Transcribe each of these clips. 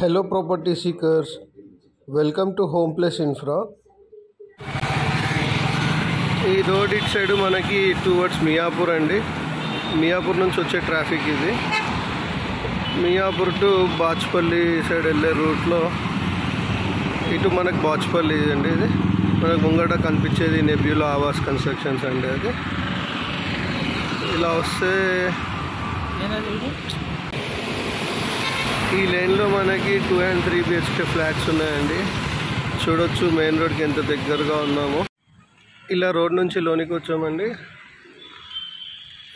Hello, property seekers. Welcome to Home Place Infra. ఈ road ఇటు side మనకి towards Miyapur అండి. మియాపూర్ నుంచి వచ్చే ట్రాఫిక్ ఇది. మియాపూర్ టు బాచ్పల్లి సైడ్ వెళ్ళే రూట్లో ఇటు మనకు బాచ్పల్లి అండి ఇది. మనకు ముంగట కనిపించేది నెబ్యూలో ఆవాస్ కన్స్ట్రక్షన్స్ అండి అది. ఇలా వస్తే ఈ లైన్లో మనకి two and three BHK flats ఉన్నాయండి. చూడొచ్చు మెయిన్ రోడ్కి ఎంత దగ్గరగా ఉన్నామో. ఇలా రోడ్ నుంచి లోనికి వచ్చామండి.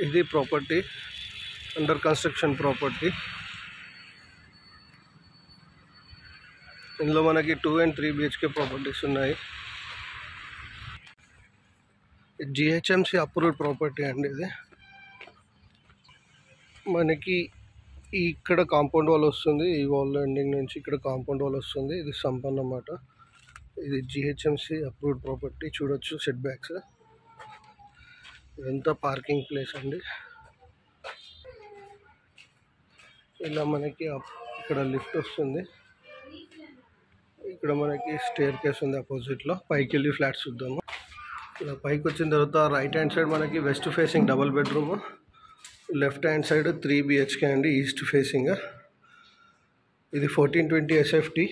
ఇది ప్రాపర్టీ అండర్ కన్స్ట్రక్షన్ ప్రాపర్టీ ఇందులో మనకి two and three BHK properties ఉన్నాయి. జిహెచ్ఎంసి అప్రూవ్డ్ ప్రాపర్టీ అండి ఇది. మనకి ఈ ఇక్కడ కాంపౌండ్ వాల్ వస్తుంది. ఈ వాల్ ఎండింగ్ నుంచి ఇక్కడ కాంపౌండ్ వాల్ వస్తుంది. ఇది సంపన్న అన్నమాట ఇది జిహెచ్ఎంసి అప్రూవ్డ్ ప్రాపర్టీ చూడొచ్చు సెట్ బ్యాక్స్ ఇదంతా పార్కింగ్ ప్లేస్ అండి. ఇలా మనకి అప్- ఇక్కడ లిఫ్ట్ వస్తుంది. ఇక్కడ మనకి స్టేర్ కేస్ ఉంది అపోజిట్లో పైకి వెళ్ళి ఫ్లాట్స్ చూద్దాము. ఇలా పైకి వచ్చిన తర్వాత రైట్ హ్యాండ్ సైడ్ మనకి west facing double bedroom left hand side three BHK అండి ఈస్ట్ ఫేసింగ్. ఇది fourteen twenty SFT.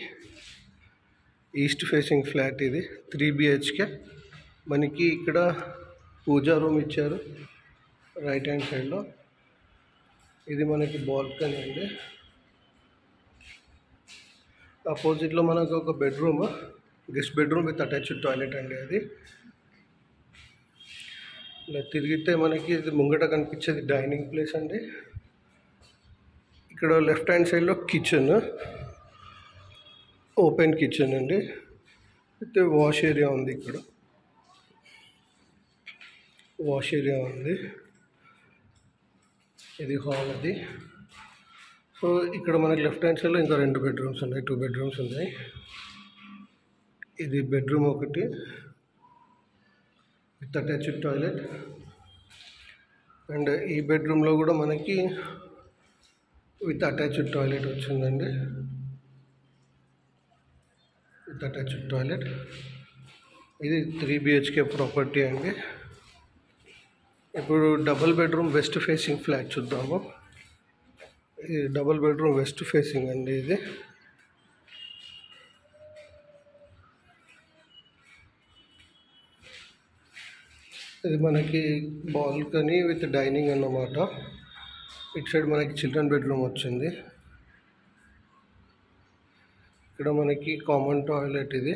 East facing flat ఇది త్రీ బిహెచ్కే. మనకి ఇక్కడ పూజా రూమ్ ఇచ్చారు రైట్ హ్యాండ్ సైడ్లో. ఇది మనకి బాల్కనీ అండి. అపోజిట్లో మనకు ఒక bedroom guest bedroom with attached toilet అండి అది. ఇలా తిరిగితే మనకి ఇది ముంగట కనిపించేది డైనింగ్ ప్లేస్ అండి. ఇక్కడ లెఫ్ట్ హ్యాండ్ సైడ్లో కిచెన్ ఓపెన్ కిచెన్ అండి. అయితే వాష్ ఏరియా ఉంది ఇక్కడ. వాష్ ఏరియా ఉంది. ఇది హాల్ అది. సో ఇక్కడ మనకి లెఫ్ట్ హ్యాండ్ సైడ్లో ఇంకా రెండు బెడ్రూమ్స్ ఉన్నాయి టూ బెడ్రూమ్స్ ఉన్నాయి. ఇది బెడ్రూమ్ ఒకటి. With touch toilet. అండ్ ఈ బెడ్రూమ్లో కూడా మనకి విత్ అటాచ్డ్ టాయిలెట్ వచ్చిందండి. With attached toilet. ఇది త్రీ బిహెచ్కే ప్రాపర్టీ అండి. ఇప్పుడు double bedroom west facing flat చూద్దాము. ఇది డబుల్ బెడ్రూమ్ వెస్ట్ ఫేసింగ్ అండి ఇది. ఇది మనకి బాల్కనీ విత్ డైనింగ్ అన్నమాట. ఇటు సైడ్ మనకి చిల్డ్రన్ బెడ్రూమ్ వచ్చింది. ఇక్కడ మనకి కామన్ టాయిలెట్ ఇది.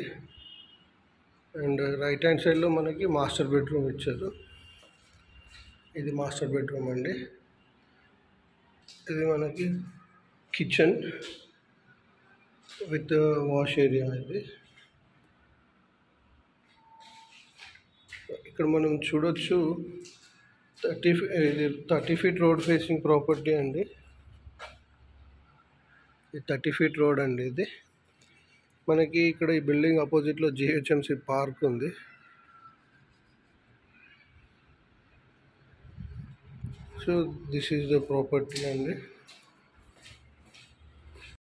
అండ్ రైట్ హ్యాండ్ సైడ్లో మనకి మాస్టర్ బెడ్రూమ్ ఇచ్చారు. ఇది మాస్టర్ బెడ్రూమ్ అండి. ఇది మనకి కిచెన్ విత్ వాష్ ఏరియా ఇది. ఇక్కడ మనం చూడొచ్చు థర్టీ ఇది thirty feet road facing property అండి. ఇది థర్టీ ఫీట్ రోడ్ అండి ఇది. మనకి ఇక్కడ ఈ బిల్డింగ్ ఆపోజిట్లో జిహెచ్ఎంసి పార్క్ ఉంది. So this is the property అండి.